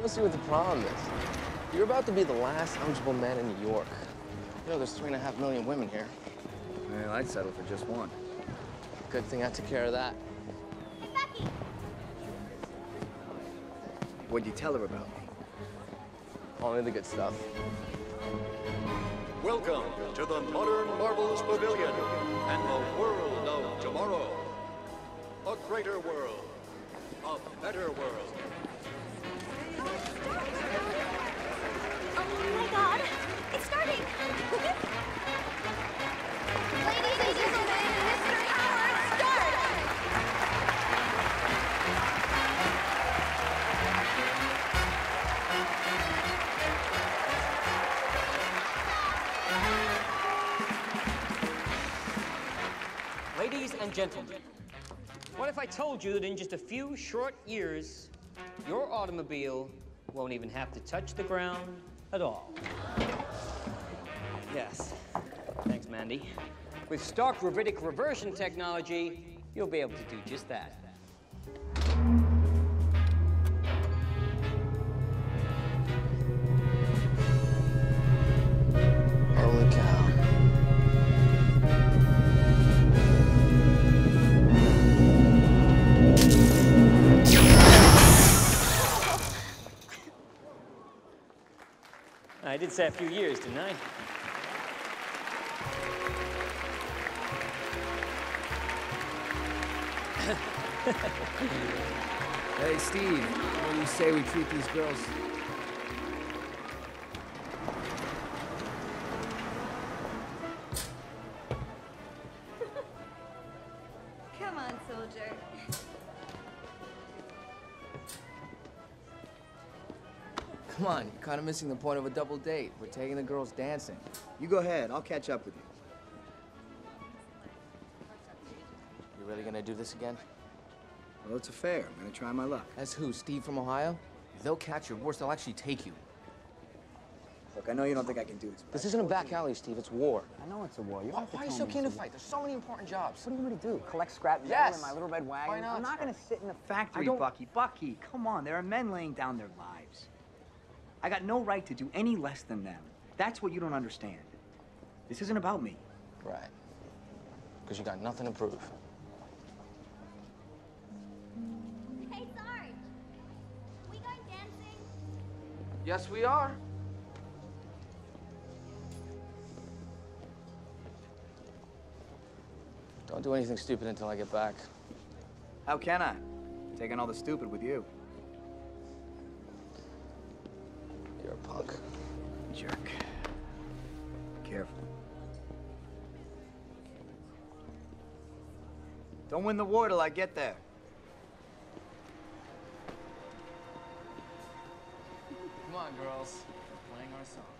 don't see what the problem is. You're about to be the last eligible man in New York. You know, there's three and a half million women here. Well, I'd settle for just one. Good thing I took care of that. What'd you tell her about me? Only the good stuff. Welcome to the Modern Marvels Pavilion and the world of tomorrow. A greater world. A better world. Ladies and gentlemen, what if I told you that in just a few short years, your automobile won't even have to touch the ground at all? Yes. Thanks, Mandy. With Stark gravitic reversion technology, you'll be able to do just that. Holy cow. I did say a few years, didn't I? Hey, Steve, what do you say we treat these girls? Come on, soldier. Come on, you're kind of missing the point of a double date. We're taking the girls dancing. You go ahead, I'll catch up with you. You really gonna do this again? Well, it's a fair. I'm gonna try my luck. As who, Steve from Ohio? If they'll catch you, worse, they'll actually take you. Look, I know you don't think I can do this. This isn't a back alley, Steve. It's war. I know it's a war. You Why, don't have to why are you so keen to it's a war. fight? There's so many important jobs. What do you want me to do? Collect scrap metal Yes. in my little red wagon? Why not? I'm not going to sit in a factory, Bucky. Bucky, come on. There are men laying down their lives. I got no right to do any less than them. That's what you don't understand. This isn't about me. Right. Because you got nothing to prove. Hey, Sarge! We going dancing? Yes, we are. Don't do anything stupid until I get back. How can I? Taking all the stupid with you. Jerk. Careful. Don't win the war till I get there. Come on, girls. We're Playing our song.